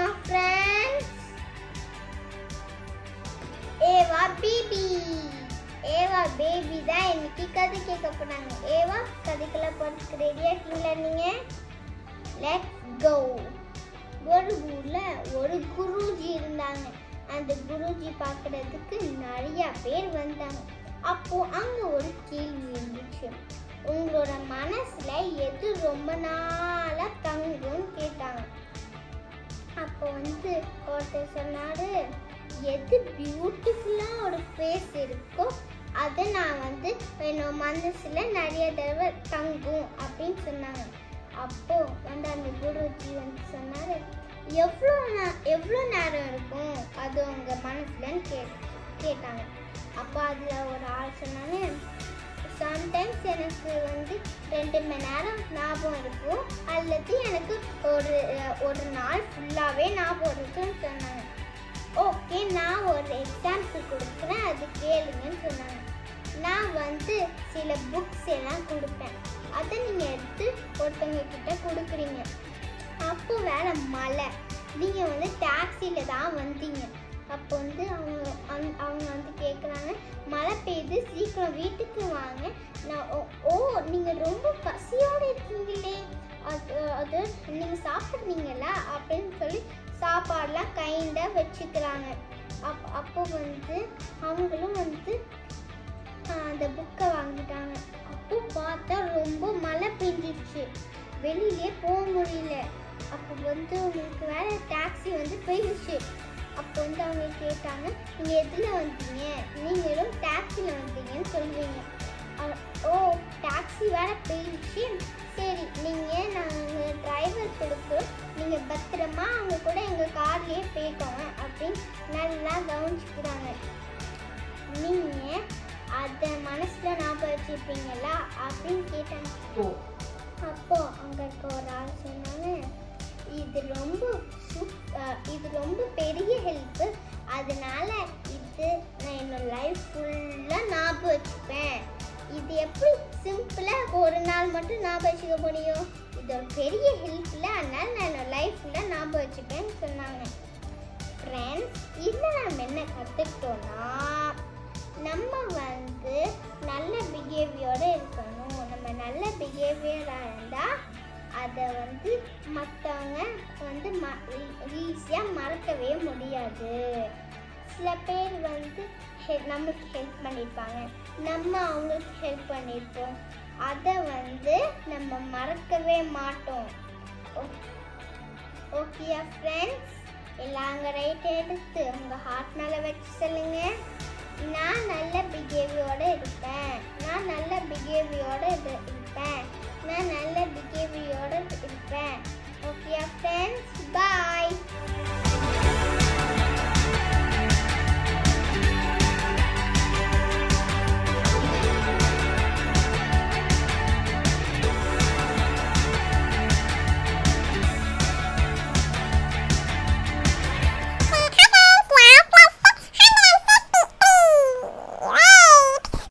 தெரியுமா ஃப்ரெண்ட்ஸ் ஏவா பேபி ஏவா பேபி தான் இன்னைக்கு கதை கேட்க போனாங்க ஏவா கதைக்கெல்லாம் போகிறதுக்கு ரெடியாக இருக்கீங்களா நீங்கள் லெட் கோ ஒரு ஊரில் ஒரு குருஜி இருந்தாங்க. அந்த குருஜி பார்க்குறதுக்கு நிறையா பேர் வந்தாங்க. அப்போது அங்கே ஒரு கேள்வி இருந்துச்சு. உங்களோட மனசில் எது ரொம்ப நாளாக தங்கும்னு கேட்டாங்க. ஒருத்தர் சொன்னார் எது பியூட்டிஃபுல்லாக ஒரு ஃபேஸ் இருக்கோ அதை நான் வந்து என்னோட மனசில் நிறைய தடவை தங்கும் அப்படின்னு சொன்னாங்க. அப்போது வந்து அந்த குருஜி வந்து சொன்னார் எவ்வளோ நே- எவ்வளோ நேரம் இருக்கும் அது உங்கள் மனசுலன்னு கே கேட்டாங்க. அப்போ அதில் ஒரு ஆள் சொன்னாங்க சம்டைம்ஸ் எனக்கு வந்து ரெண்டு மணி நேரம் ஞாபகம் இருக்கும். அல்லது எனக்கு ஒரு ஒரு நாள் ஃபுல்லாகவே ஞாபகம் இருக்குன்னு சொன்னாங்க. ஓகே நான் ஒரு எக்ஸாம்பிள் கொடுக்குறேன். அது கேளுங்கன்னு சொன்னாங்க. நான் வந்து சில புக்ஸ் எல்லாம் கொடுப்பேன். அதை நீங்கள் எடுத்து ஒருத்தவங்க கிட்ட கொடுக்குறீங்க. அப்போ வேற மழை. நீங்கள் வந்து டாக்ஸியில் தான் வந்தீங்க. அப்போ வந்து அவங்க அவங்க வந்து கேட்க நீங்கள் ரொம்ப பசியோடு இருக்கீங்களே. அது அது நீங்கள் சாப்பிட்றீங்கள அப்படின்னு சொல்லி சாப்பாடெலாம் கைண்டாக வச்சுக்கிறாங்க. அப் அப்போ வந்து அவங்களும் வந்து அந்த புக்கை வாங்கிட்டாங்க. அப்போ பார்த்தா ரொம்ப மழை பெஞ்சிருச்சு வெளியிலே போக முடியல. அப்போ வந்து உங்களுக்கு வேற டாக்ஸி வந்து போயிடுச்சு. அப்போ வந்து அவங்க கேட்டாங்க நீங்கள் எதில் வந்தீங்க? நீங்களும் டாக்ஸியில் வந்தீங்கன்னு சொல்லுவீங்க. ஓ டாக்ஸி வேற போயிடுச்சு சரி நீங்கள் நாங்கள் டிரைவர் கொடுக்குறோம் நீங்கள் பத்திரமா அவங்க கூட எங்கள் கார்லேயே போய்க்கோங்க அப்படின்னு நல்லா கவனிச்சுக்கிறாங்க. நீங்கள் அதை மனசில் ஞாபகம் வச்சுருப்பீங்களா அப்படின்னு கேட்டாங்க ஓ. அப்போ அங்கே இருக்க ஒரு ஆள் சொன்னாங்க இது ரொம்ப இது ரொம்ப பெரிய ஹெல்ப்பு இது எப்படி சிம்பிளாக ஒரு நாள் மட்டும் ஞாபகம் வச்சுக்க முடியும்? இது ஒரு பெரிய ஹெல்ப்ல அதனால நான் என்னோடய லைஃப்பில் ஞாபகம் வச்சுப்பேன்னு சொன்னாங்க. ஃப்ரெண்ட்ஸ் இதில் நம்ம என்ன கற்றுக்கிட்டோன்னா நம்ம வந்து நல்ல பிஹேவியோட இருக்கணும். நம்ம நல்ல பிஹேவியராக இருந்தால் அதை வந்து மற்றவங்க வந்து ம ஈஸியாக மறக்கவே முடியாது. சில பேர் வந்து ஹெ- நமக்கு ஹெல்ப் பண்ணியிருப்பாங்க நம்ம அவங்களுக்கு ஹெல்ப் பண்ணியிருப்போம் அதை வந்து நம்ம மறக்கவே மாட்டோம். ஓகேயா ஃப்ரெண்ட்ஸ் எல்லாங்க ரைட் எடுத்து உங்கள் ஹார்ட் மேலே வச்சு சொல்லுங்க. நான் நல்ல பிஹேவியோடு இருப்பேன். நான் நல்ல பிஹேவியோடு இருப்பேன்